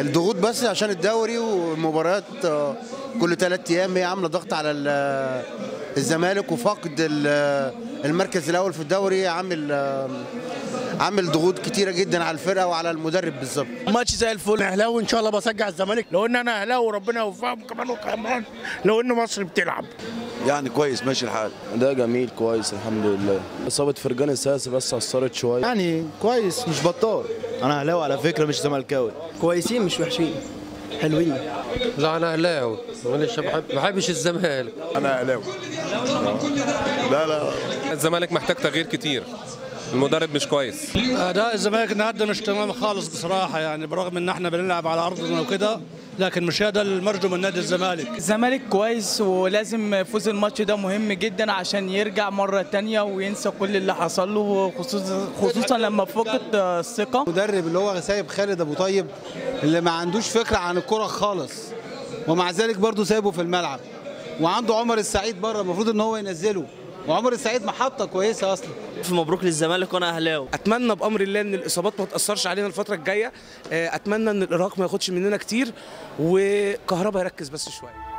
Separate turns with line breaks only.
الضغوط بس عشان الدوري ومباريات آه، كل ثلاث أيام هي عاملة ضغط على ال- الزمالك وفقد ال- المركز الأول في الدوري عامل عامل ضغوط كتيرة جدا على الفرقة وعلى المدرب بالظبط.
ماتش زي الفل. أهلاوي إن شاء الله بشجع الزمالك. لو إن أنا أهلاوي وربنا يوفقهم كمان وكمان. لو إن مصر بتلعب.
يعني كويس ماشي الحال.
ده جميل كويس الحمد لله. إصابة فرجان الساسي بس أثرت شوية.
يعني كويس مش بطال. أنا أهلاوي على فكرة مش زملكاوي.
كويسين مش وحشين. حلوين.
لا أنا اهلاوي معلش بحب ما بحبش الزمالك.
أنا اهلاوي لا لا.
الزمالك محتاج تغيير كتير. المدرب مش كويس.
أداء الزمالك النهارده مش تمام خالص بصراحة يعني برغم إن إحنا بنلعب على أرضنا وكده لكن مش هذا المرجو من نادي الزمالك.
الزمالك كويس ولازم فوز الماتش ده مهم جدا عشان يرجع مرة تانية وينسى كل اللي حصل له خصوصا خصوصا لما فقد الثقة.
المدرب اللي هو سايب خالد أبو طيب اللي ما عندوش فكرة عن الكرة خالص ومع ذلك برضه سايبه في الملعب وعنده عمر السعيد بره المفروض إن هو ينزله. وعمر السعيد محطة كويسة أصلا.
مبروك للزمالك وأنا أهلاوي.
أتمنى بأمر الله إن الإصابات ما تأثرش علينا الفترة الجاية. آه، أتمنى إن الإرهاق ما ياخدش مننا كتير وكهربا يركز بس شوية.